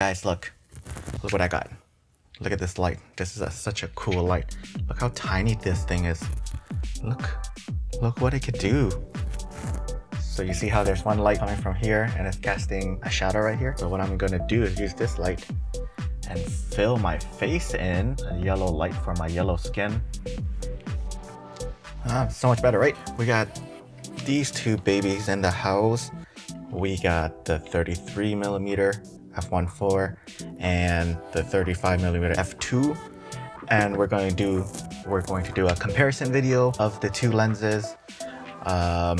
Guys, look. Look what I got. Look at this light. This is a, such a cool light. Look how tiny this thing is. Look. Look what it could do. So you see how there's one light coming from here and it's casting a shadow right here. So what I'm gonna do is use this light and fill my face in a yellow light for my yellow skin. Ah, so much better, right? We got these two babies in the house. We got the 33 millimeter f1.4 and the 35 millimeter f2 and we're going to do we're going to do a comparison video of the two lenses. Um,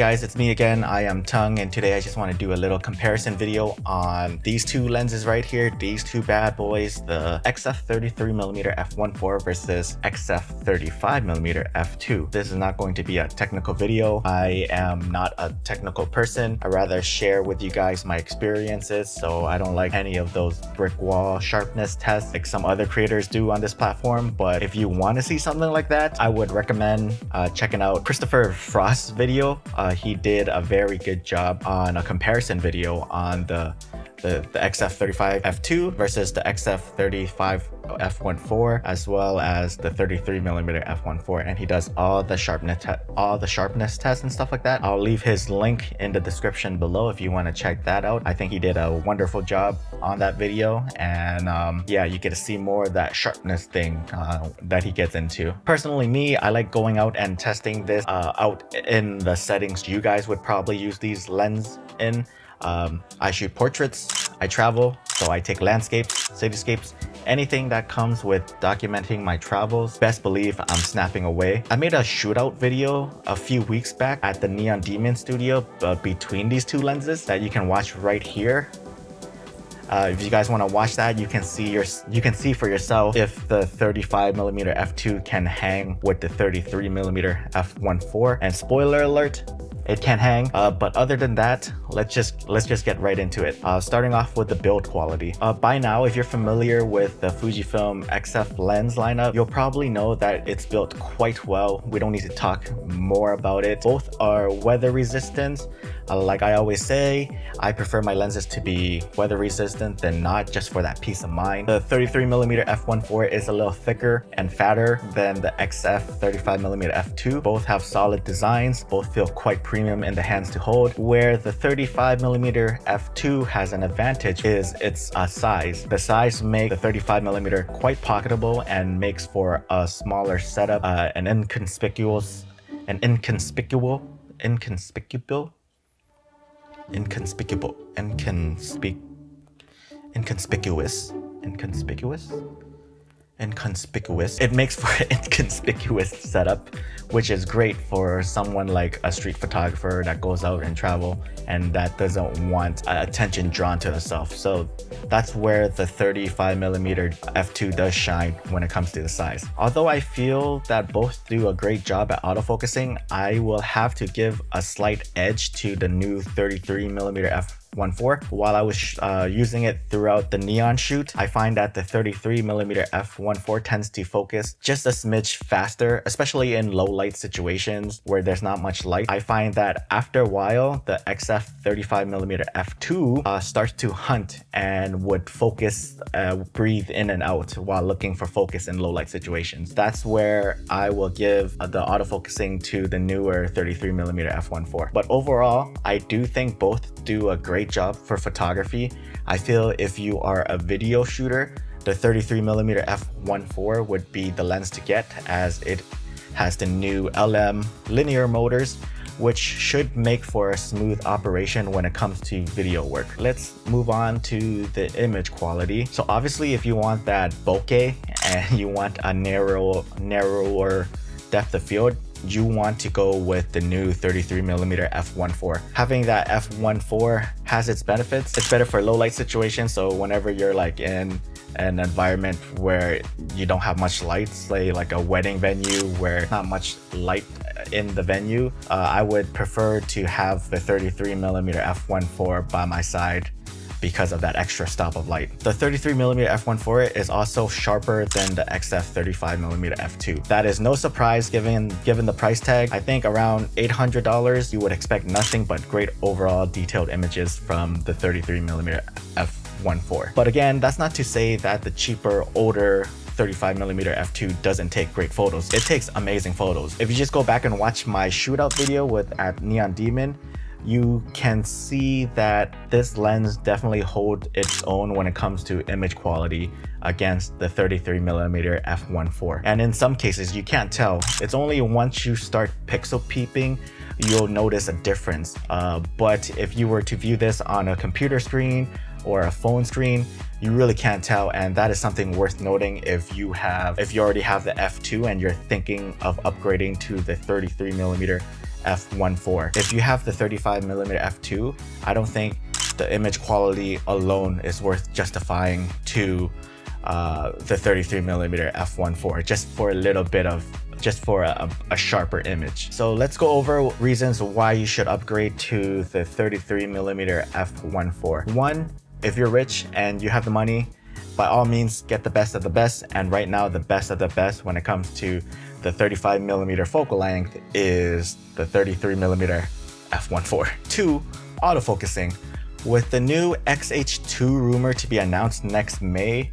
guys, it's me again. I am Tung and today I just want to do a little comparison video on these two lenses right here, these two bad boys, the XF33mm f1.4 versus XF35mm f2. This is not going to be a technical video. I am not a technical person. I rather share with you guys my experiences so I don't like any of those brick wall sharpness tests like some other creators do on this platform. But if you want to see something like that, I would recommend uh, checking out Christopher Frost's video uh, he did a very good job on a comparison video on the the, the XF35 F2 versus the XF35 F1.4 as well as the 33 millimeter F1.4 and he does all the sharpness all the sharpness tests and stuff like that. I'll leave his link in the description below if you want to check that out. I think he did a wonderful job on that video. And um, yeah you get to see more of that sharpness thing uh, that he gets into. Personally me i like going out and testing this uh, out in the settings you guys would probably use these lens in um, I shoot portraits, I travel, so I take landscapes, cityscapes, anything that comes with documenting my travels, best believe I'm snapping away. I made a shootout video a few weeks back at the Neon Demon studio uh, between these two lenses that you can watch right here. Uh, if you guys want to watch that, you can see your you can see for yourself if the 35 millimeter f2 can hang with the 33 millimeter f1.4. And spoiler alert, it can't hang. Uh, but other than that, let's just let's just get right into it. Uh, starting off with the build quality. Uh, by now, if you're familiar with the Fujifilm XF lens lineup, you'll probably know that it's built quite well. We don't need to talk more about it. Both are weather resistant. Uh, like I always say, I prefer my lenses to be weather resistant than not just for that peace of mind. The 33mm f1.4 is a little thicker and fatter than the XF 35mm f2. Both have solid designs, both feel quite premium in the hands to hold. Where the 35mm f2 has an advantage is its uh, size. The size makes the 35mm quite pocketable and makes for a smaller setup, uh, an inconspicuous, an inconspicuous, inconspicuous inconspicuous, inconspic, inconspicuous, inconspicuous, inconspicuous. It makes for an inconspicuous setup, which is great for someone like a street photographer that goes out and travel and that doesn't want attention drawn to herself. So that's where the 35 millimeter f2 does shine when it comes to the size. Although I feel that both do a great job at autofocusing, I will have to give a slight edge to the new 33 millimeter f 1.4. While I was uh, using it throughout the neon shoot, I find that the 33mm f1.4 tends to focus just a smidge faster, especially in low light situations where there's not much light. I find that after a while, the XF 35mm f2 uh, starts to hunt and would focus, uh, breathe in and out while looking for focus in low light situations. That's where I will give the autofocusing to the newer 33mm f1.4. But overall, I do think both do a great job for photography. I feel if you are a video shooter, the 33mm f1.4 would be the lens to get as it has the new LM linear motors which should make for a smooth operation when it comes to video work. Let's move on to the image quality. So obviously if you want that bokeh and you want a narrow, narrower depth of field, you want to go with the new 33 millimeter f1.4. Having that f1.4 has its benefits. It's better for low light situations. So whenever you're like in an environment where you don't have much light, say like a wedding venue where not much light in the venue, uh, I would prefer to have the 33 millimeter f1.4 by my side because of that extra stop of light. The 33mm f1.4 is also sharper than the XF 35mm f2. That is no surprise given, given the price tag. I think around $800 you would expect nothing but great overall detailed images from the 33mm f1.4. But again, that's not to say that the cheaper, older 35mm f2 doesn't take great photos. It takes amazing photos. If you just go back and watch my shootout video with at Neon Demon, you can see that this lens definitely holds its own when it comes to image quality against the 33mm f1.4. And in some cases, you can't tell. It's only once you start pixel peeping, you'll notice a difference. Uh, but if you were to view this on a computer screen or a phone screen, you really can't tell. And that is something worth noting if you have, if you already have the f2 and you're thinking of upgrading to the 33mm f1.4. If you have the 35mm f2, I don't think the image quality alone is worth justifying to uh, the 33mm f1.4 just for a little bit of just for a, a, sharper image. So let's go over reasons why you should upgrade to the 33mm f1.4. One, if you're rich and you have the money, by all means get the best of the best. And right now the best of the best when it comes to the 35 millimeter focal length is the 33 millimeter f1.4. Two, autofocusing. With the new XH2 rumor to be announced next May,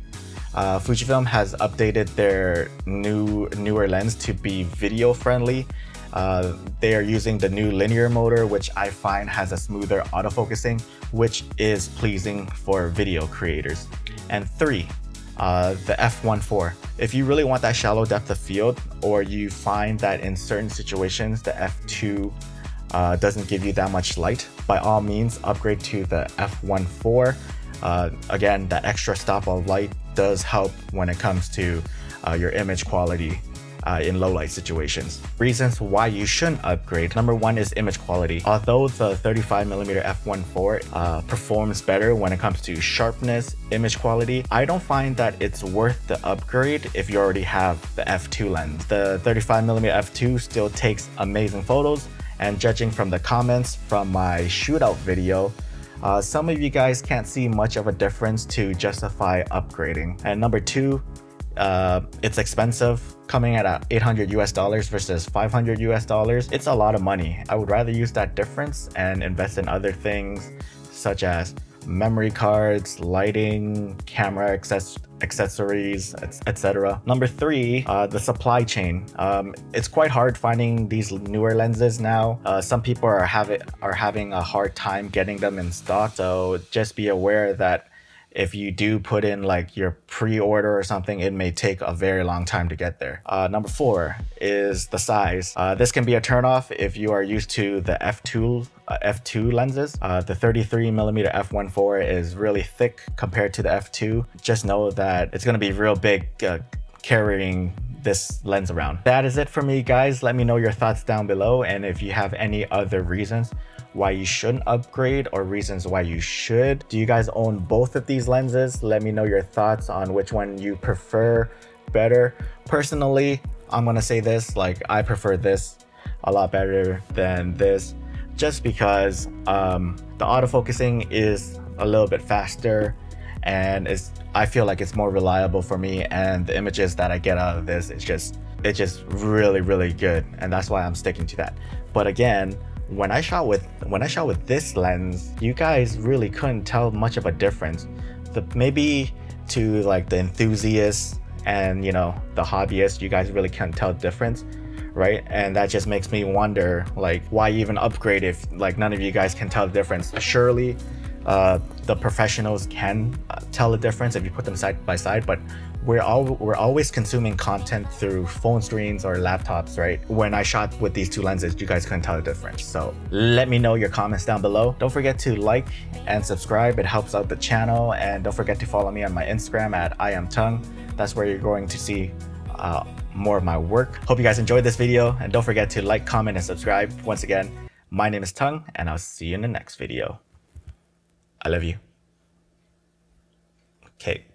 uh, Fujifilm has updated their new newer lens to be video friendly. Uh, they are using the new linear motor, which I find has a smoother autofocusing, which is pleasing for video creators. And three, uh, the f1.4. If you really want that shallow depth of field, or you find that in certain situations the f2 uh, doesn't give you that much light, by all means upgrade to the f1.4. Uh, again, that extra stop of light does help when it comes to uh, your image quality uh, in low light situations. Reasons why you shouldn't upgrade. Number one is image quality. Although the 35mm f1.4 uh, performs better when it comes to sharpness, image quality, I don't find that it's worth the upgrade if you already have the f2 lens. The 35mm f2 still takes amazing photos and judging from the comments from my shootout video, uh, some of you guys can't see much of a difference to justify upgrading. And number two, uh, it's expensive coming at 800 US dollars versus 500 US dollars. It's a lot of money. I would rather use that difference and invest in other things such as memory cards, lighting, camera access accessories, etc. Number three, uh, the supply chain. Um, it's quite hard finding these newer lenses now. Uh, some people are having are having a hard time getting them in stock. So just be aware that if you do put in like your pre-order or something, it may take a very long time to get there. Uh, number four is the size. Uh, this can be a turnoff if you are used to the f2 uh, f2 lenses. Uh, the 33 millimeter f1.4 is really thick compared to the f2. Just know that it's going to be real big uh, carrying this lens around. That is it for me guys. Let me know your thoughts down below and if you have any other reasons why you shouldn't upgrade or reasons why you should. Do you guys own both of these lenses? Let me know your thoughts on which one you prefer better. Personally, I'm gonna say this, like I prefer this a lot better than this just because um, the autofocusing is a little bit faster and it's I feel like it's more reliable for me and the images that I get out of this is just it's just really really good and that's why I'm sticking to that but again when I shot with when I shot with this lens, you guys really couldn't tell much of a difference. The maybe to like the enthusiasts and you know the hobbyists, you guys really can't tell the difference, right? And that just makes me wonder like why even upgrade if like none of you guys can tell the difference. Surely uh, the professionals can uh, tell the difference if you put them side by side, but we're all we're always consuming content through phone screens or laptops, right? When I shot with these two lenses, you guys couldn't tell the difference. So let me know your comments down below. Don't forget to like and subscribe. It helps out the channel. And don't forget to follow me on my Instagram at I am Tung. That's where you're going to see uh, more of my work. Hope you guys enjoyed this video and don't forget to like, comment, and subscribe. Once again, my name is Tung and I'll see you in the next video. I love you. Okay.